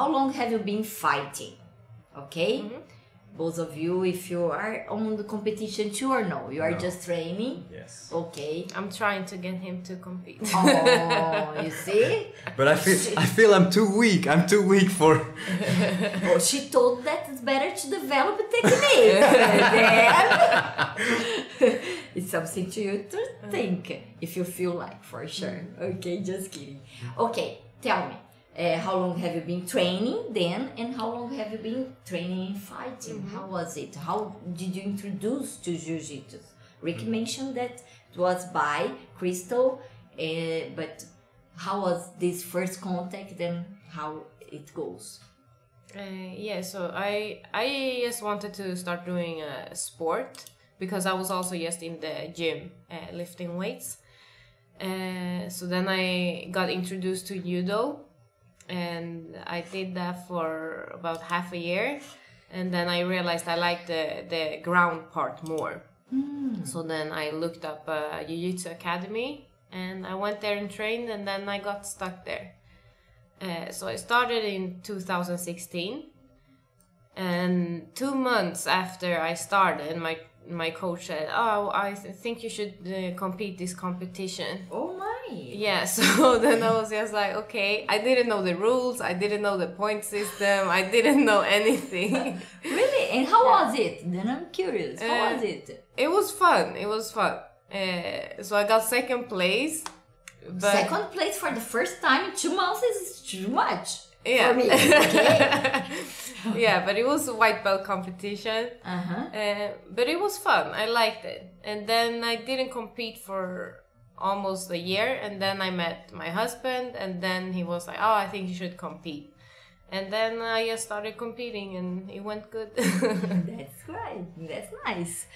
how long have you been fighting? Okay? Mm-hmm. Both of you, if you are on the competition too or no, you are No. just training. Yes. Okay. I'm trying to get him to compete. Oh, you see? But I feel I feel I'm too weak. I'm too weak for. Oh, she told that it's better to develop a technique. then it's something to you to uh-huh. think if you feel like for sure. Mm-hmm. Okay, just kidding. Okay, tell me. Uh, how long have you been training then and how long have you been training in fighting? How was it? How did you introduce to jiu-jitsu? Rick mentioned that it was by Cristal uh, but how was this first contact and how it goes? Uh, yeah, so I I just wanted to start doing a sport because I was also just in the gym uh, lifting weights. Uh, so then I got introduced to judo, and I did that for about half a year, and then I realized I liked the the ground part more. So then I looked up a jiu-jitsu academy, and I went there and trained, and then I got stuck there. Uh, so I started in 2016, and two months after I started, my my coach said, "Oh, I th- think you should uh, compete this competition." oh my Yeah, so then I was just like, okay, I didn't know the rules, I didn't know the point system, I didn't know anything. Really? And how was it? Then I'm curious. How Uh, was it? it was fun. It was fun. Uh, so I got second place. But Second place for the first time in two months is too much yeah. for me. Okay. yeah, but it was a white belt competition. uh-huh. Uh, but it was fun. I liked it. And then I didn't compete for almost a year. And then I met my husband. And then he was like, oh, I think you should compete. And then I started competing and it went good. That's right. That's nice.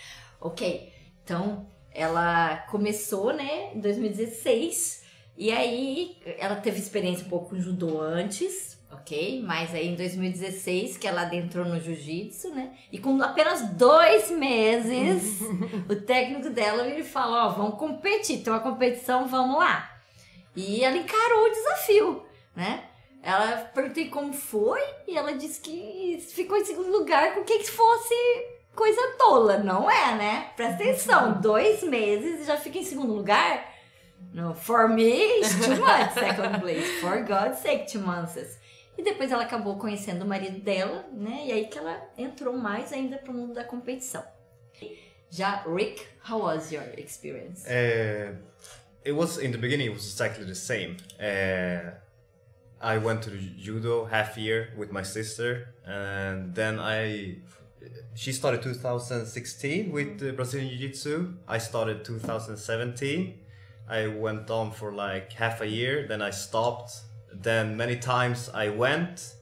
Ok. Então, ela começou, né, em 2016. E aí, ela teve experiência um pouco com judô antes, ok? Mas aí em 2016 que ela adentrou no jiu-jitsu, né? E com apenas dois meses, o técnico dela ele falou: Ó, vamos competir, tem uma competição, vamos lá. E ela encarou o desafio, né? Ela perguntei como foi e ela disse que ficou em segundo lugar com que que fosse coisa tola, não é, né? Presta atenção, dois meses e já fica em segundo lugar? No, for me, it's too much, second place. For God's sake, two months. E depois ela acabou conhecendo o marido dela, né? E aí que ela entrou mais ainda pro mundo da competição. Já, Rick, how was your experience? Uh, it was in the beginning. It was exactly the same. Uh, I went to judo half year with my sister, and then I. She started 2016 with the Brazilian Jiu Jitsu. I started 2017. I went on for like half a year. Then I stopped. Then many times I went,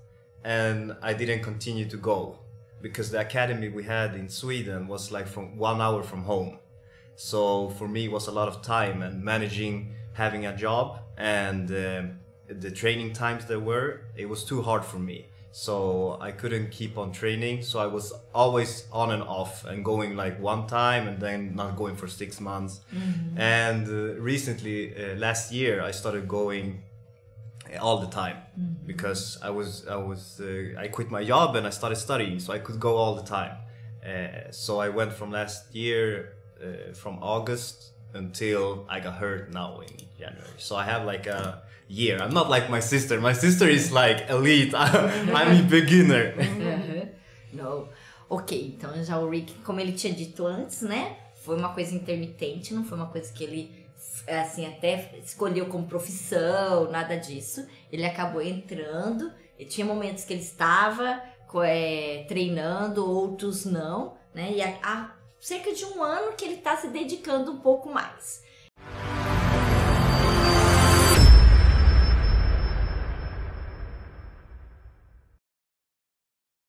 and I didn't continue to go because the academy we had in Sweden was like from one hour from home. So for me, it was a lot of time and managing having a job and um the training times there were, it was too hard for me. So I couldn't keep on training. So I was always on and off and going like one time and then not going for six months. And uh, recently, uh, last year, I started going all the time because I was I was uh, I quit my job and I started studying, so I could go all the time. Uh, so I went from last year uh, from August until I got hurt now in January. So I have like a year. I'm not like my sister. My sister is like elite. I'm a beginner. No. Ok, então já o Rick, como ele tinha dito antes, né? Foi uma coisa intermitente, não foi uma coisa que ele assim até escolheu como profissão, nada disso. Ele acabou entrando. E tinha momentos que ele estava é, treinando, outros não, né? E há cerca de um ano que ele está se dedicando um pouco mais.